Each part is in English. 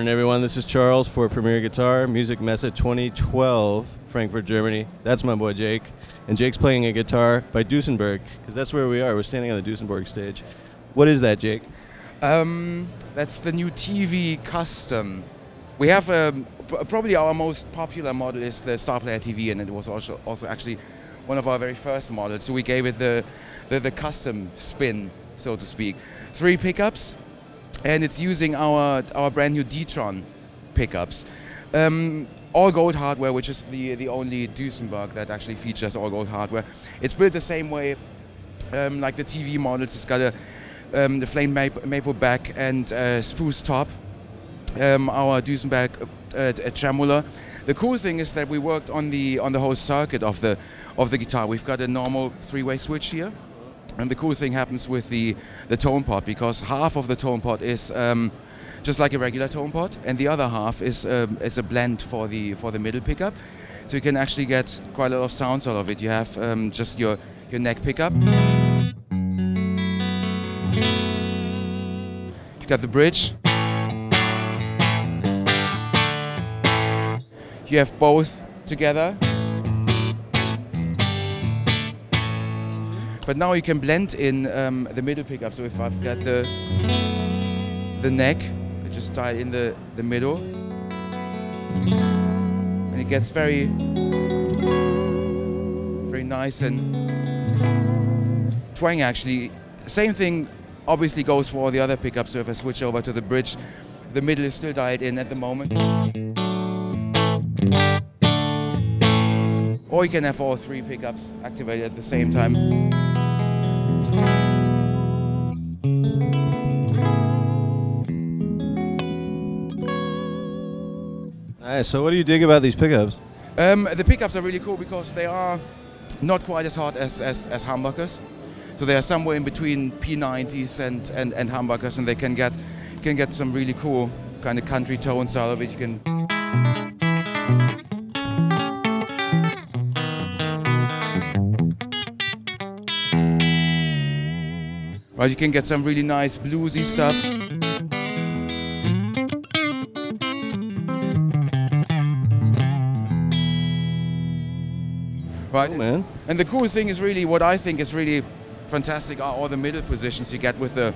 Morning, everyone. This is Charles for Premier Guitar Musikmesse 2012, Frankfurt, Germany. That's my boy Jake. And Jake's playing a guitar by Duesenberg, because that's where we are. We're standing on the Duesenberg stage. What is that, Jake? Um, that's the new TV Custom. We have um, probably our most popular model is the Starplayer TV, and it was also also actually one of our very first models. So we gave it the the, the custom spin, so to speak. Three pickups, and it's using our our brand new D-Tron pickups. Um, all gold hardware, which is the the only Duesenberg that actually features all gold hardware. It's built the same way um, like the TV models. It's got a um, the flame maple, back and uh, spruce top. Um, our Duesenberg uh, uh, tremolo. The cool thing is that we worked on the on the whole circuit of the of the guitar. We've got a normal three-way switch here, and the cool thing happens with the the tone pot because half of the tone pot is um, just like a regular tone pot, and the other half is um, is a blend for the for the middle pickup. So you can actually get quite a lot of sounds out of it. You have um, just your your neck pickup. You got the bridge. You have both together. But now you can blend in um, the middle pickup. So if I've got the the neck, I just dial in the, the middle. And it gets very very nice and twang actually. Same thing obviously goes for all the other pickups. So if I switch over to the bridge, the middle is still dialed in at the moment. Or you can have all three pickups activated at the same time. So, what do you dig about these pickups? Um, the pickups are really cool because they are not quite as hard as, as, as humbuckers. So they are somewhere in between P90s and, and, and humbuckers, and they can get can get some really cool kind of country tones out of it. You can right, you can get some really nice bluesy stuff. Right, Cool, man. and the cool thing is really what I think is really fantastic are all the middle positions you get with the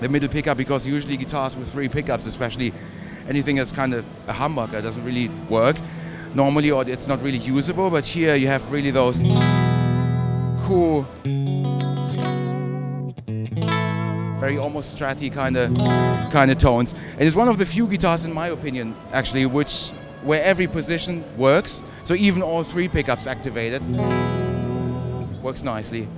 the middle pickup because usually guitars with three pickups, especially anything that's kind of a humbucker, doesn't really work normally or it's not really usable. But here you have really those cool, very almost stratty kind of kind of tones. And it's one of the few guitars, in my opinion, actually, which where every position works. So even all three pickups activated works nicely.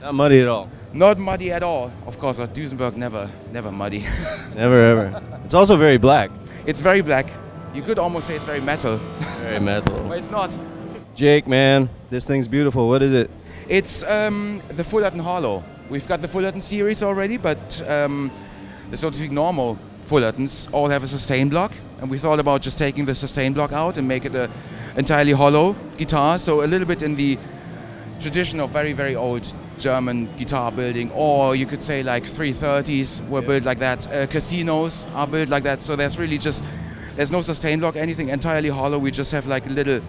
Not muddy at all. Not muddy at all. Of course, a Duesenberg never, never muddy. Never ever. It's also very black. it's very black. You could almost say it's very metal, Very metal. but it's not. Jake, man, this thing's beautiful. What is it? It's um, the Fullerton Hollow. We've got the Fullerton series already, but um, the so to speak normal Fullertons all have a sustain block, and we thought about just taking the sustain block out and make it a entirely hollow guitar. So a little bit in the tradition of very very old German guitar building, or you could say like 330s were built like that. Uh, casinos are built like that. So there's really just there's no sustain block, anything entirely hollow. We just have like a little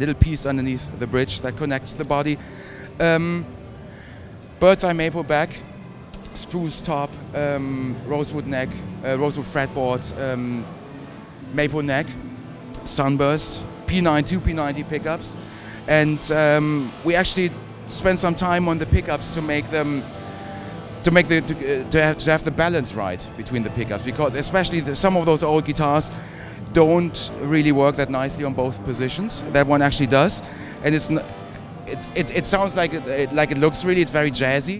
little piece underneath the bridge that connects the body. Um, bird's eye maple back, spruce top, um, rosewood neck, uh, rosewood fretboard, um, maple neck, sunburst, P9, two P90 pickups, and um, we actually spent some time on the pickups to make them to make the to, uh, to, have, to have the balance right between the pickups because especially the, some of those old guitars don't really work that nicely on both positions. That one actually does, and it's it, it, it sounds like it, it like it looks really. It's very jazzy.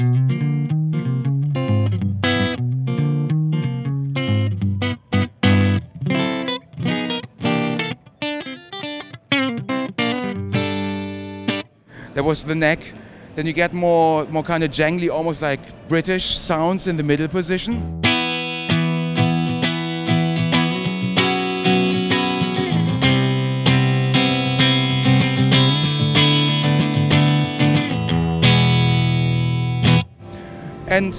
There was the neck. Then you get more more kind of jangly, almost like British sounds in the middle position. And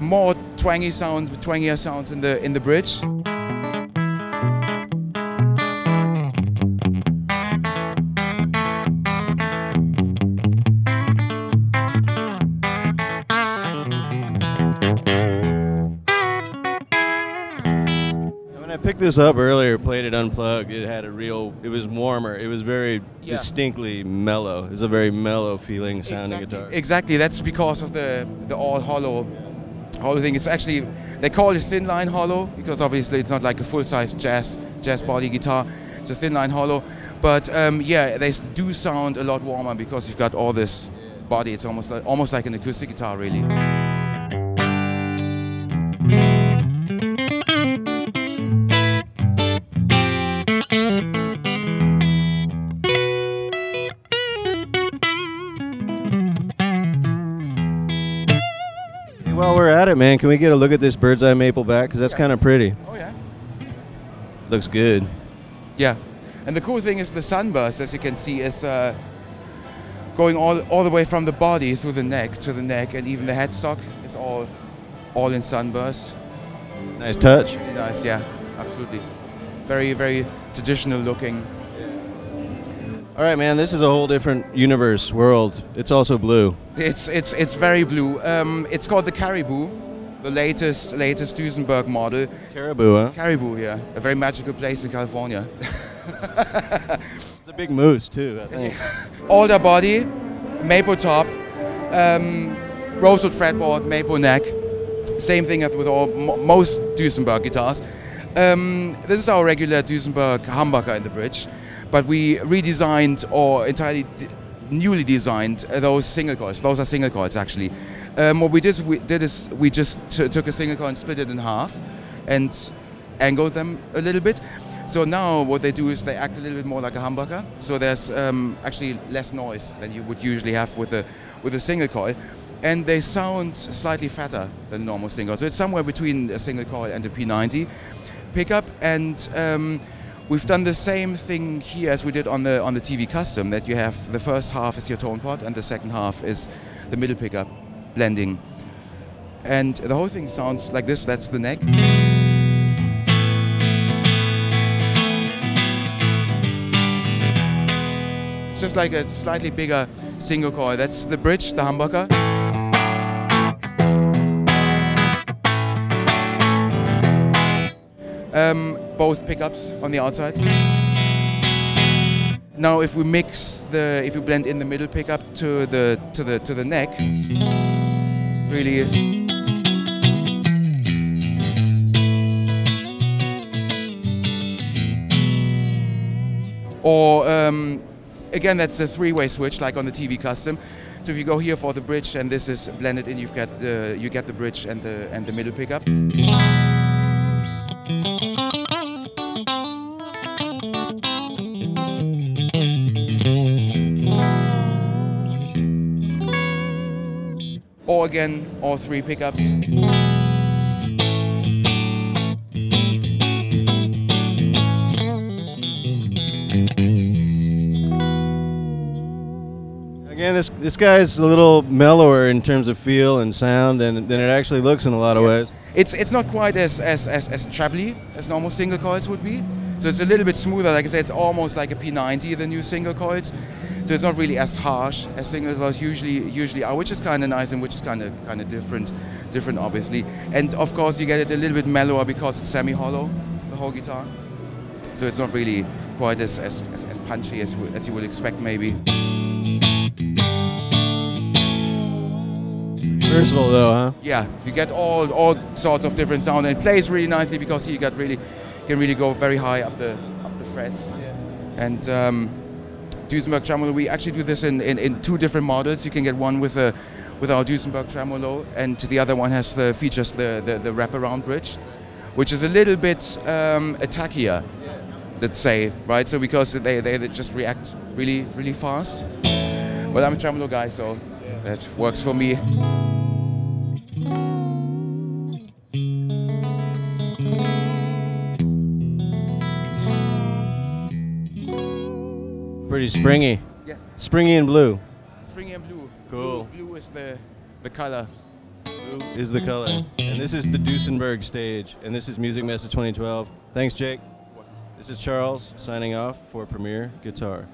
more twangy sounds, twangier sounds in the in the bridge. This up earlier, played it unplugged. It had a real, it was warmer. It was very Yeah. distinctly mellow. It's a very mellow feeling sounding exactly, guitar. Exactly. That's because of the the all hollow hollow thing. It's actually they call it thin line hollow because obviously it's not like a full size jazz jazz body guitar. It's a thin line hollow. But um, yeah, they do sound a lot warmer because you've got all this body. It's almost like almost like an acoustic guitar, really. While we're at it, man, can we get a look at this bird's eye maple back? Because that's Yeah. kind of pretty. Oh yeah. Looks good. Yeah, and the cool thing is the sunburst, as you can see, is uh, going all, all the way from the body through the neck to the neck, and even the headstock is all all in sunburst. Nice touch. Really nice, yeah, absolutely. Very, very traditional looking. All right, man, this is a whole different universe, world. It's also blue. It's it's it's very blue. Um, it's called the Caribou, the latest latest Duesenberg model. Caribou, huh? Caribou, yeah, a very magical place in California. It's a big moose, too, I think. older body, maple top, um, rosewood fretboard, maple neck. Same thing as with all mo- most Duesenberg guitars. Um, this is our regular Duesenberg humbucker in the bridge, but we redesigned or entirely newly designed uh, those single coils. Those are single coils actually. Um, what we did, we did is we just took a single coil and split it in half, and angled them a little bit. So now what they do is they act a little bit more like a humbucker. So there's um, actually less noise than you would usually have with a with a single coil, and they sound slightly fatter than normal single. So it's somewhere between a single coil and a P90 pickup. And um, we've done the same thing here as we did on the on the TV Custom. That you have the first half is your tone pot and the second half is the middle pickup blending. And the whole thing sounds like this. That's the neck. It's just like a slightly bigger single coil. That's the bridge, the humbucker. Um, both pickups on the outside. Now, if we mix the, if we blend in the middle pickup to the to the to the neck, really Or um, again, that's a three-way switch like on the TV Custom. So if you go here for the bridge and this is blended in, you've got the you get the bridge and the and the middle pickup. Again, all three pickups. Again, this this guy's a little mellower in terms of feel and sound than, than it actually looks in a lot of Yes. ways. It's it's not quite as as as, as trebly as normal single coils would be. So it's a little bit smoother. Like I said, it's almost like a P90, the new single coils. So it's not really as harsh as single coils usually usually are, which is kind of nice and which is kind of kind of different, different obviously. And of course, you get it a little bit mellower because it's semi-hollow, the whole guitar. So it's not really quite as as, as, as punchy as as you would expect maybe. Versatile though, huh? yeah, you get all all sorts of different sound and it plays really nicely because you got really can really go very high up the up the frets. And um, Duesenberg tremolo, we actually do this in, in, in two different models. You can get one with a with our Duesenberg tremolo, and the other one has the features the the, the wraparound bridge, which is a little bit um, attackier, let's say, right? So because they, they they just react really really fast. But I'm a tremolo guy, so that works for me. Pretty springy. Yes. Springy and blue. Springy and blue. Cool. Blue, blue is the the color. Blue is the color. And this is the Duesenberg stage. And this is Musikmesse 2012. Thanks, Jake. This is Charles signing off for Premier Guitar.